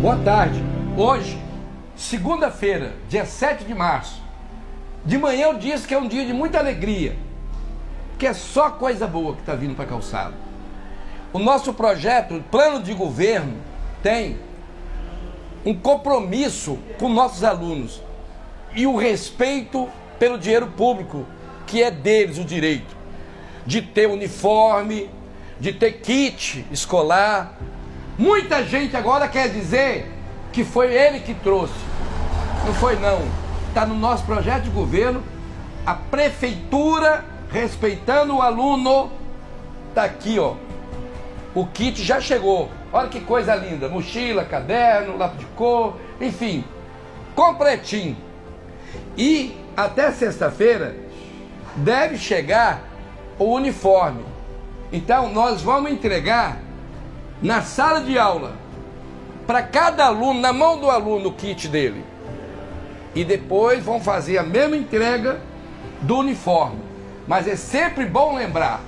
Boa tarde. Hoje, segunda-feira, dia 7 de março, de manhã eu disse que é um dia de muita alegria, que é só coisa boa que está vindo para a calçada. O nosso projeto, o plano de governo, tem um compromisso com nossos alunos e o respeito pelo dinheiro público, que é deles o direito de ter uniforme, de ter kit escolar. Muita gente agora quer dizer que foi ele que trouxe. Não foi não. Está no nosso projeto de governo. A prefeitura, respeitando o aluno, está aqui, ó. O kit já chegou. Olha que coisa linda. Mochila, caderno, lápis de cor, enfim. Completinho. E até sexta-feira deve chegar o uniforme. Então nós vamos entregar na sala de aula para cada aluno, na mão do aluno, o kit dele. E depois vão fazer a mesma entrega do uniforme. Mas é sempre bom lembrar: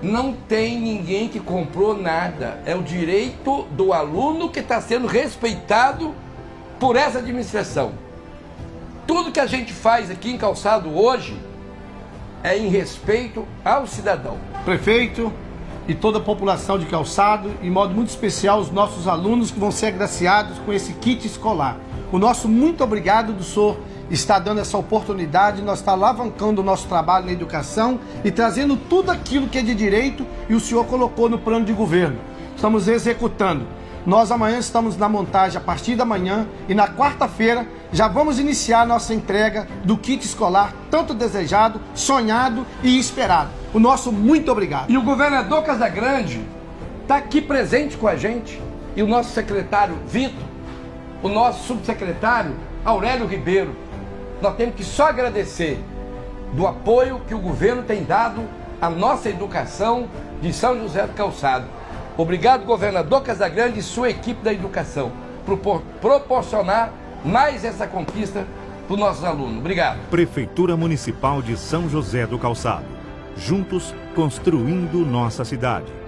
não tem ninguém que comprou nada. É o direito do aluno que está sendo respeitado por essa administração. Tudo que a gente faz aqui em Calçado hoje é em respeito ao cidadão. Prefeito e toda a população de Calçado, em modo muito especial os nossos alunos que vão ser agraciados com esse kit escolar. O nosso muito obrigado do senhor está dando essa oportunidade, nós está alavancando o nosso trabalho na educação e trazendo tudo aquilo que é de direito e o senhor colocou no plano de governo. Estamos executando. Nós amanhã estamos na montagem a partir da manhã e na quarta-feira já vamos iniciar nossa entrega do kit escolar tanto desejado, sonhado e esperado. O nosso muito obrigado. E o governador Casagrande está aqui presente com a gente e o nosso secretário Vitor, o nosso subsecretário Aurélio Ribeiro. Nós temos que só agradecer do apoio que o governo tem dado à nossa educação de São José do Calçado. Obrigado, governador Casagrande e sua equipe da educação, por proporcionar mais essa conquista para os nossos alunos. Obrigado. Prefeitura Municipal de São José do Calçado. Juntos construindo nossa cidade.